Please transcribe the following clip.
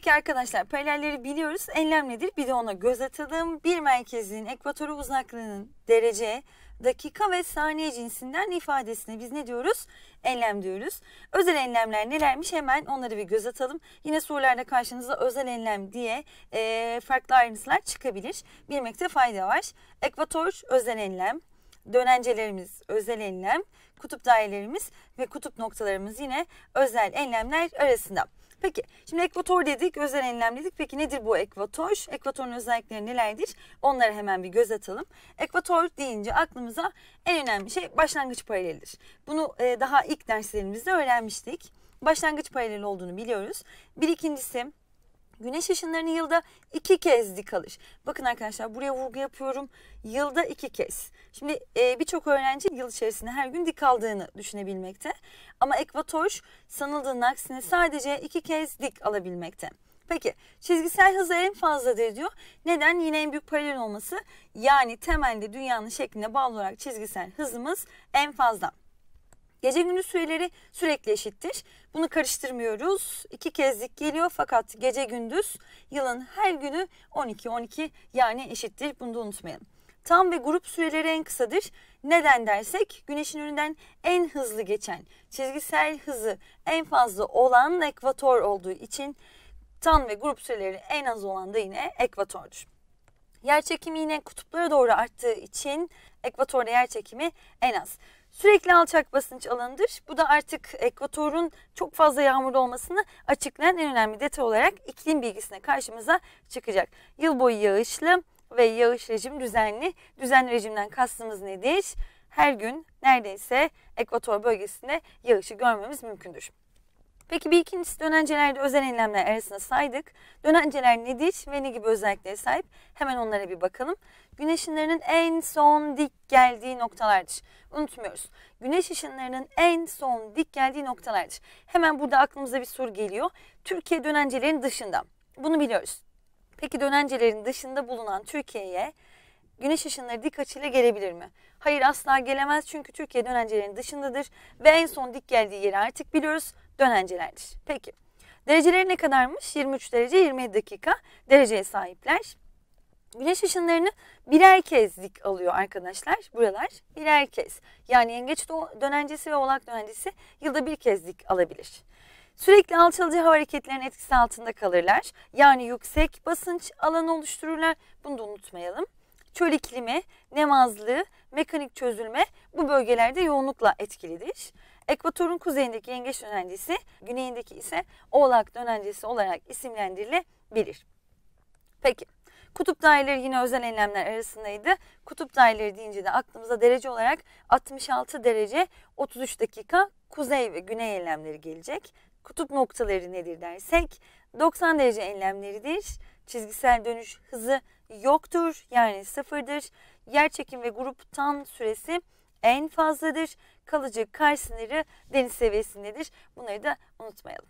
Peki arkadaşlar paralelleri biliyoruz. Enlem nedir? Bir de ona göz atalım. Bir merkezin ekvatora uzaklığının derece, dakika ve saniye cinsinden ifadesine biz ne diyoruz? Enlem diyoruz. Özel enlemler nelermiş hemen onları bir göz atalım. Yine sorularda karşınıza özel enlem diye e, farklı ayrıntılar çıkabilir. Bilmekte fayda var. Ekvator özel enlem, dönencelerimiz özel enlem, kutup dairelerimiz ve kutup noktalarımız yine özel enlemler arasında. Peki şimdi ekvator dedik, özel enlem dedik. Peki nedir bu ekvator? Ekvatorun özellikleri nelerdir? Onları hemen bir göz atalım. Ekvator deyince aklımıza en önemli şey başlangıç paralelidir. Bunu e, daha ilk derslerimizde öğrenmiştik. Başlangıç paraleli olduğunu biliyoruz. Bir ikincisi Güneş ışınlarını yılda iki kez dik alır. Bakın arkadaşlar buraya vurgu yapıyorum. Yılda iki kez. Şimdi e, birçok öğrenci yıl içerisinde her gün dik aldığını düşünebilmekte. Ama ekvator sanıldığının aksine sadece iki kez dik alabilmekte. Peki çizgisel hızı en fazladır diyor. Neden? Yine en büyük paralel olması. Yani temelde dünyanın şekline bağlı olarak çizgisel hızımız en fazla. Gece gündüz süreleri sürekli eşittir. Bunu karıştırmıyoruz. İki kezlik geliyor fakat gece gündüz yılın her günü 12-12 yani eşittir. Bunu da unutmayalım. Tam ve grup süreleri en kısadır. Neden dersek güneşin önünden en hızlı geçen çizgisel hızı en fazla olan ekvator olduğu için tam ve grup süreleri en az olan da yine ekvatordur. Yer çekimi yine kutuplara doğru arttığı için ekvatorda yer çekimi en az. Sürekli alçak basınç alanıdır. Bu da artık ekvatorun çok fazla yağmurlu olmasını açıklayan en önemli detay olarak iklim bilgisine karşımıza çıkacak. Yıl boyu yağışlı ve yağış rejim düzenli. Düzenli rejimden kastımız nedir? Her gün neredeyse ekvator bölgesinde yağışı görmemiz mümkündür. Peki bir ikincisi dönencelerde özel enlemler arasında saydık. Dönenceler nedir ve ne gibi özelliklere sahip? Hemen onlara bir bakalım. Güneş ışınlarının en son dik geldiği noktalardır. Unutmuyoruz. Güneş ışınlarının en son dik geldiği noktalardır. Hemen burada aklımıza bir soru geliyor. Türkiye dönencelerin dışında. Bunu biliyoruz. Peki dönencelerin dışında bulunan Türkiye'ye güneş ışınları dik açıyla gelebilir mi? Hayır asla gelemez çünkü Türkiye dönencelerin dışındadır ve en son dik geldiği yeri artık biliyoruz dönencelerdir. Peki dereceleri ne kadarmış? 23 derece 27 dakika dereceye sahipler. Güneş ışınlarını birer kez dik alıyor arkadaşlar. Buralar birer kez. Yani yengeç dönencesi ve oğlak dönencesi yılda bir kez dik alabilir. Sürekli alçalıcı hava hareketlerinin etkisi altında kalırlar. Yani yüksek basınç alanı oluştururlar. Bunu da unutmayalım. Çöl iklimi, nem azlığı, mekanik çözülme bu bölgelerde yoğunlukla etkilidir. Ekvatorun kuzeyindeki yengeç dönencesi, güneyindeki ise oğlak dönencesi olarak isimlendirilebilir. Peki. Kutup daireleri yine özel enlemler arasındaydı. Kutup daireleri deyince de aklımıza derece olarak 66 derece 33 dakika kuzey ve güney enlemleri gelecek. Kutup noktaları nedir dersek 90 derece enlemleridir. Çizgisel dönüş hızı yoktur yani sıfırdır. Yerçekim ve grup tan süresi en fazladır. Kalıcı kar sınırı deniz seviyesindedir. Bunları da unutmayalım.